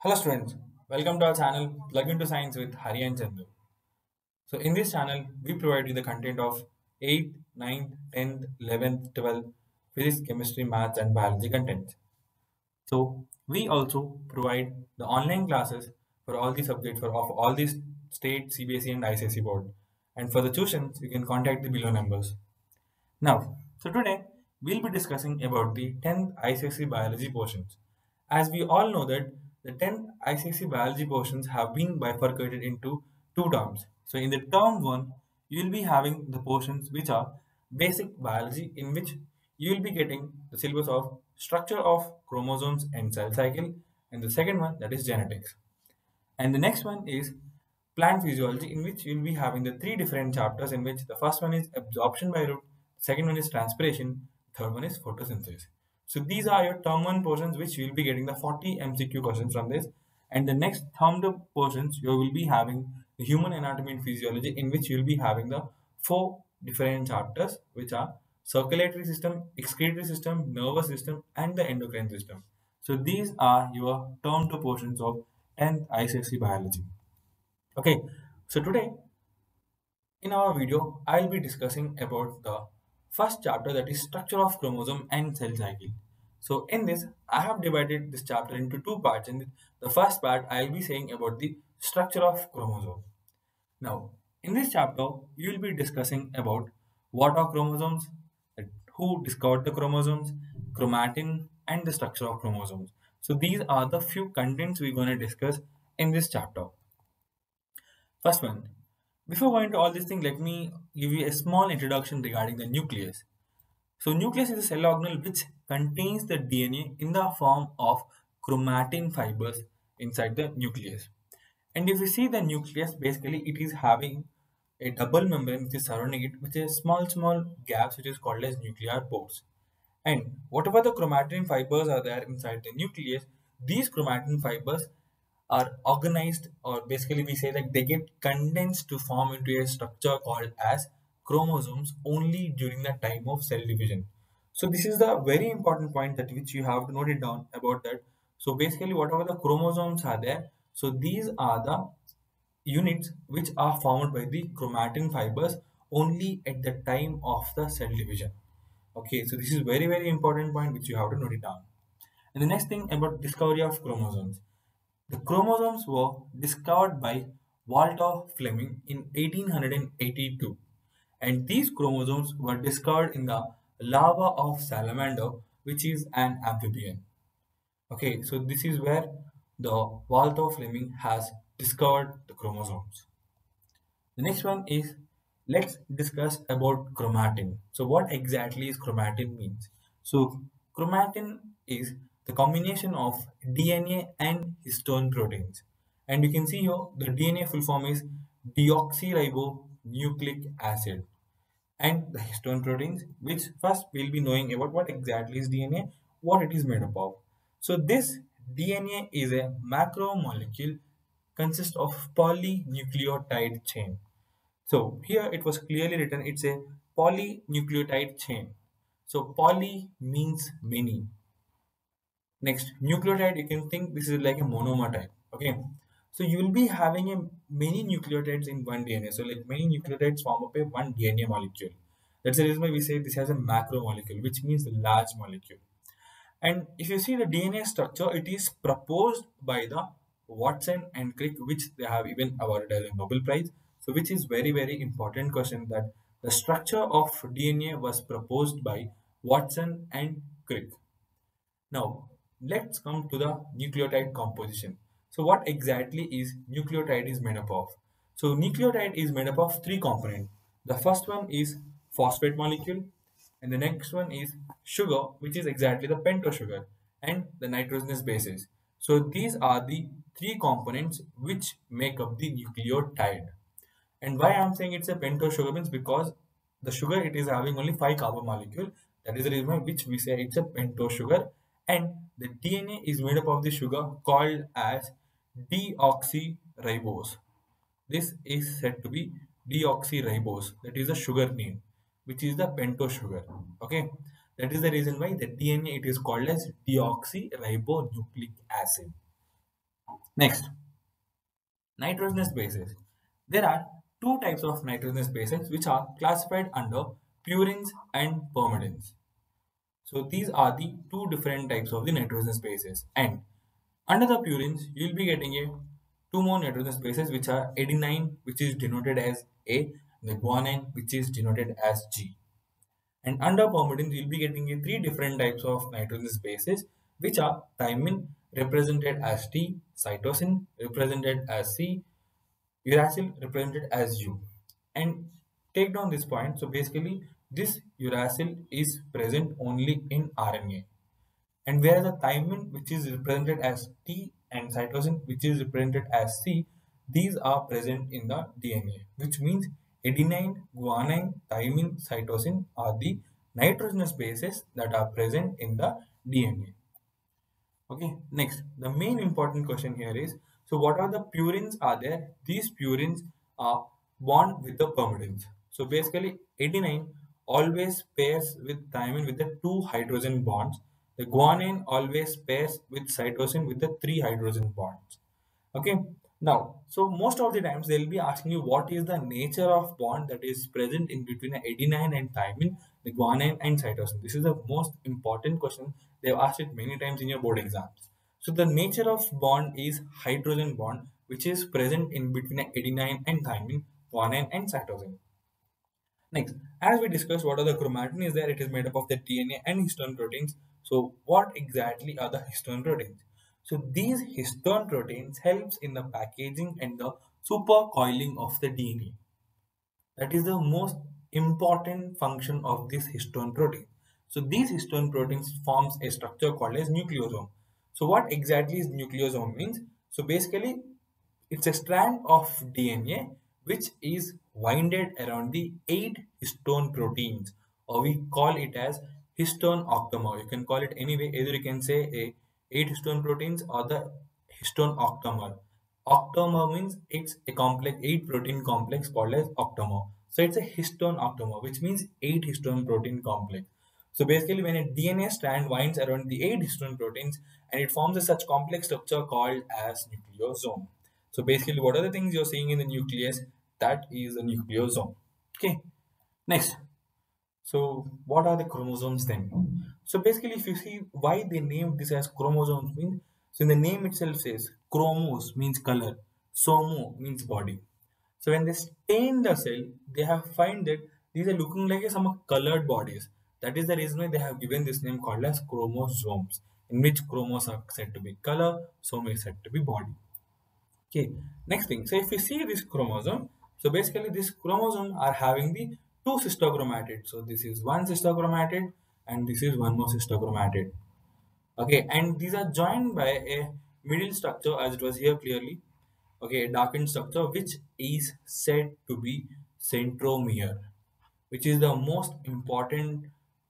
Hello students, welcome to our channel Plug into Science with Hari and Chandu. So in this channel, we provide you the content of 8th, 9th, 10th, 11th, 12th physics, chemistry, maths and biology content. So we also provide the online classes for all the subjects for of all these state, CBSE and ICSE board. And for the tuitions, you can contact the below numbers. Now, so today we'll be discussing about the 10th ICSE biology portions. As we all know that the 10th ICSE biology portions have been bifurcated into two terms. So in the term 1, you will be having the portions which are basic biology in which you will be getting the syllabus of structure of chromosomes and cell cycle and the second one that is genetics. And the next one is plant physiology, in which you'll be having the three different chapters, in which the first one is absorption by root, second one is transpiration, third one is photosynthesis. So these are your term one portions, which you'll be getting the 40 MCQ questions from this. And the next term two portions, you will be having the human anatomy and physiology, in which you'll be having the four different chapters, which are circulatory system, excretory system, nervous system, and the endocrine system. So these are your term two portions of 10th ICSE biology. Okay, so today in our video, I'll be discussing about the first chapter that is structure of chromosome and cell cycle. So in this, I have divided this chapter into two parts. In the first part, I'll be saying about the structure of chromosome. Now, in this chapter, you will be discussing about what are chromosomes, who discovered the chromosomes, chromatin, and the structure of chromosomes. So these are the few contents we're going to discuss in this chapter. First one, before going to all these things, let me give you a small introduction regarding the nucleus. So nucleus is a cell organelle which contains the DNA in the form of chromatin fibers inside the nucleus. And if you see the nucleus, basically it is having a double membrane which is surrounding it with a small small gaps which is called as nuclear pores. And whatever the chromatin fibers are there inside the nucleus, these chromatin fibers are organized or basically we say that they get condensed to form into a structure called as chromosomes only during the time of cell division. So this is the very important point that which you have to note it down about that. So basically whatever the chromosomes are there, so these are the units which are formed by the chromatin fibers only at the time of the cell division. Okay, so this is very very important point which you have to note it down. And the next thing about discovery of chromosomes. The chromosomes were discovered by Walter Flemming in 1882 and these chromosomes were discovered in the larva of salamander which is an amphibian. Okay, so this is where the Walter Flemming has discovered the chromosomes. The next one is let's discuss about chromatin. So what exactly is chromatin means? So chromatin is the combination of DNA and histone proteins. And you can see here the DNA full form is deoxyribonucleic acid and the histone proteins which first we'll be knowing about what exactly is DNA, what it is made up of. So this DNA is a macromolecule consists of polynucleotide chain. So here it was clearly written it's a polynucleotide chain. So poly means many. Next, nucleotide, you can think this is like a monomer type. Okay. So you will be having a many nucleotides in one DNA. So like many nucleotides form up a one DNA molecule. That's the reason why we say this has a macromolecule, which means large molecule. And if you see the DNA structure, it is proposed by the Watson and Crick, which they have even awarded as a Nobel Prize. So which is very, very important question that the structure of DNA was proposed by Watson and Crick. Now, let's come to the nucleotide composition. So what exactly is nucleotide is made up of? So nucleotide is made up of three components. The first one is phosphate molecule and the next one is sugar which is exactly the pentose sugar and the nitrogenous bases. So these are the three components which make up the nucleotide. And why I'm saying it's a pentose sugar means because the sugar it is having only five carbon molecule. That is the reason why which we say it's a pentose sugar and the DNA is made up of the sugar called as deoxyribose. This is said to be deoxyribose. That is the sugar name, which is the pentose sugar. Okay, that is the reason why the DNA it is called as deoxyribonucleic acid. Next, nitrogenous bases. There are two types of nitrogenous bases which are classified under purines and pyrimidines. So these are the two different types of the nitrogen bases. And under the purines, you will be getting a two more nitrogen bases which are adenine, which is denoted as A, the guanine, which is denoted as G. And under pyrimidines, you will be getting a three different types of nitrogen bases which are thymine represented as T, cytosine represented as C, uracil represented as U. And take down this point. So basically, this uracil is present only in RNA. And whereas the thymine, which is represented as T, and cytosine, which is represented as C, these are present in the DNA, which means adenine, guanine, thymine, cytosine are the nitrogenous bases that are present in the DNA. Okay, next, the main important question here is, so what are the purines are there? These purines are bond with the pyrimidines. So basically, adenine always pairs with thymine with the two hydrogen bonds. The guanine always pairs with cytosine with the three hydrogen bonds. Okay, now, so most of the times they'll be asking you what is the nature of bond that is present in between adenine and thymine, the guanine and cytosine. This is the most important question. They've asked it many times in your board exams. So the nature of bond is hydrogen bond, which is present in between adenine and thymine, guanine and cytosine. Next, as we discussed, what are the chromatin is there? It is made up of the DNA and histone proteins. So what exactly are the histone proteins? So these histone proteins helps in the packaging and the supercoiling of the DNA. That is the most important function of this histone protein. So these histone proteins forms a structure called as nucleosome. So what exactly is nucleosome means? So basically it's a strand of DNA which is winded around the 8 histone proteins or we call it as histone octamer. You can call it anyway either you can say a 8 histone proteins or the histone octamer. Octamer means it's a complex 8 protein complex called as octamer. So it's a histone octamer which means 8 histone protein complex. So basically when a DNA strand winds around the 8 histone proteins and it forms a such complex structure called as nucleosome. So basically what are the things you're seeing in the nucleus? That is a nucleosome. Okay. Next. So what are the chromosomes then? So basically if you see why they named this as chromosomes means so in the name itself says chromos means color, somo means body. So when they stain the cell, they have find that these are looking like some colored bodies. That is the reason why they have given this name called as chromosomes, in which chromos are said to be color, soma is said to be body. Okay, next thing. So if you see this chromosome, so basically this chromosome are having the two sister chromatids. So this is one sister chromatid and this is one more sister chromatid. Okay, and these are joined by a middle structure as it was here clearly. Okay, a darkened structure which is said to be centromere, which is the most important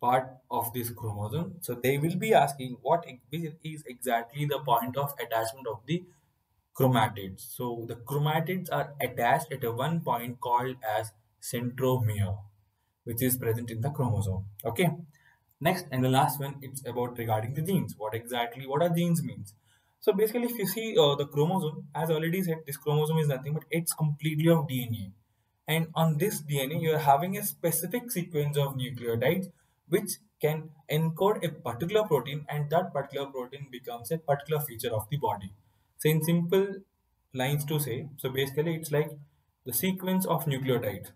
part of this chromosome. So they will be asking what is exactly the point of attachment of the chromatids. So the chromatids are attached at a one point called as centromere, which is present in the chromosome. Okay. Next and the last one, it's about regarding the genes. What exactly, what are genes means? So basically, if you see uh, the chromosome, as already said, this chromosome is nothing but it's completely of DNA. And on this DNA, you are having a specific sequence of nucleotides which can encode a particular protein and that particular protein becomes a particular feature of the body. So in simple lines to say, so basically it's like the sequence of nucleotides.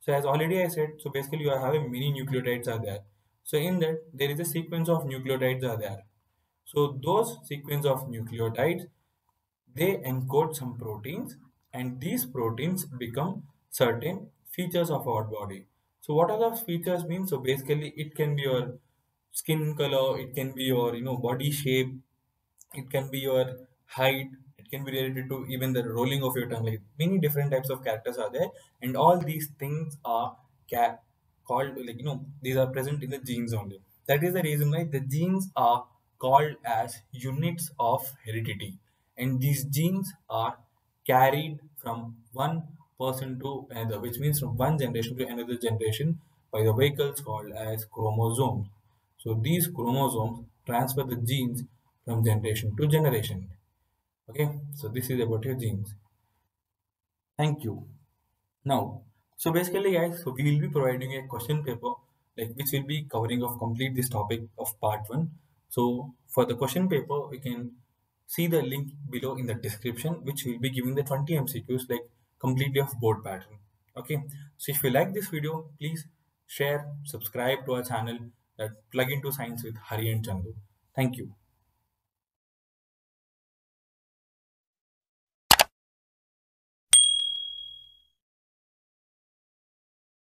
So as already I said, so basically you are having many nucleotides are there. So in that there is a sequence of nucleotides are there. So those sequence of nucleotides, they encode some proteins and these proteins become certain features of our body. So what are those features mean? So basically it can be your skin color, it can be your you know body shape, it can be your height, it can be related to even the rolling of your tongue. Like many different types of characters are there, and all these things are ca- called like you know these are present in the genes only. That is the reason why the genes are called as units of heredity, and these genes are carried from one person to another, which means from one generation to another generation by the vehicles called as chromosomes. So these chromosomes transfer the genes from generation to generation. Okay, so this is about your genes. Thank you. Now, so basically, guys, so we will be providing a question paper like which will be covering of complete this topic of part one. So for the question paper, you can see the link below in the description, which will be giving the 20 MCQs like completely of board pattern. Okay, so if you like this video, please share, subscribe to our channel that plug into science with Hari and Chandu. Thank you.